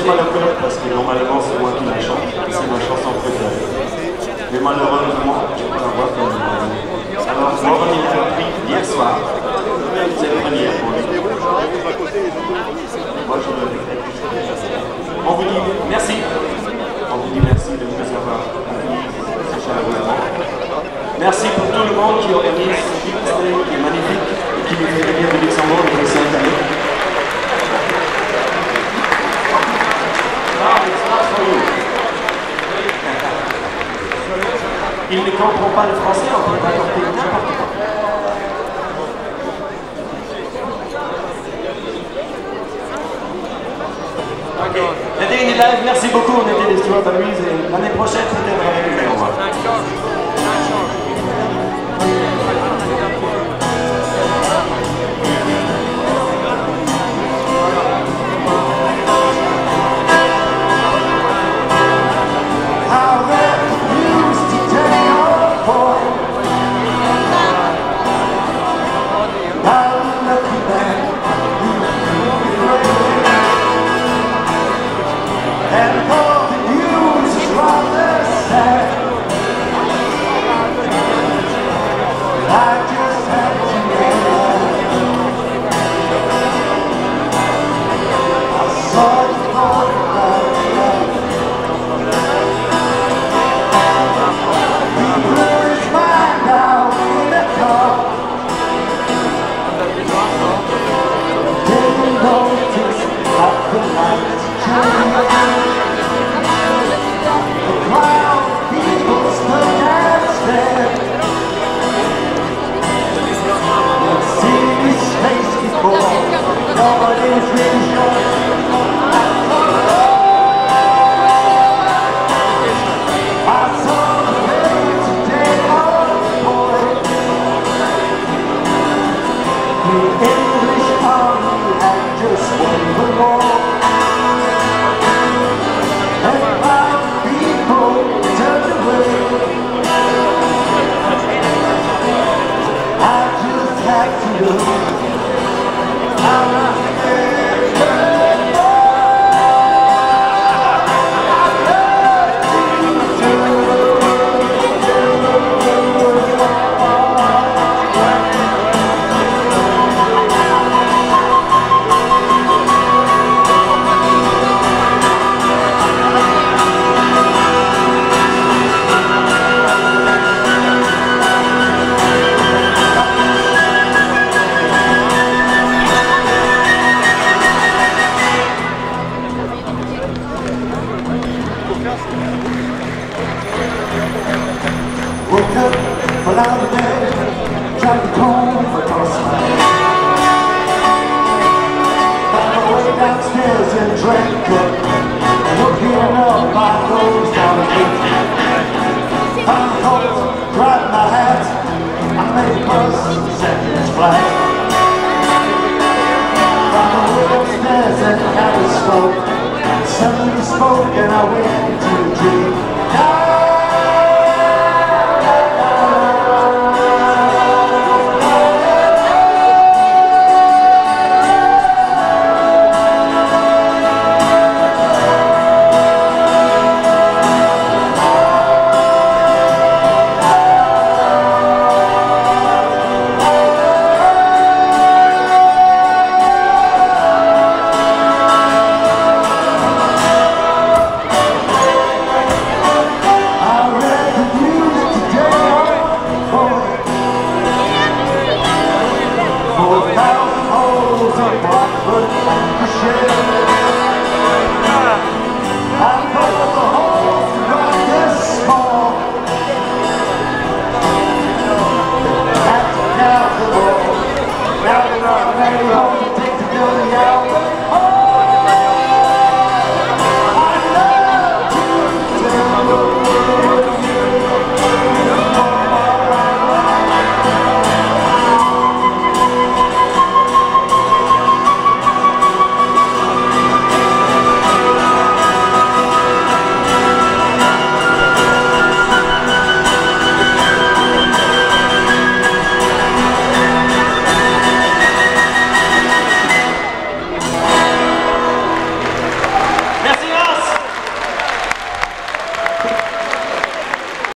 J'ai mal au cœur parce que normalement c'est moi qui la chante, c'est ma chanson préférée. Mais malheureusement, je peux la voir comme Alors, Moran, il a appris hier soir, c'est la première pour lui. Moi, je le. On vous dit merci. On vous dit merci de nous avoir accueillis chaleureusement. Merci pour tout le monde qui organise ce qui est magnifique et qui nous fait venir de Luxembourg Il ne comprend pas le français, on peut apporter n'importe quoi. Ok. La Live, merci beaucoup, on était les Stuart Amuse et l'année prochaine peut-être Nobody's really Just to look. I'm Woke up, fell out of bed, tried to across my head. Found my way downstairs and drank up. Looking up, my clothes on the grabbed my hat, I made a bus, flag. Suddenly spoke and I went to dream. Shit.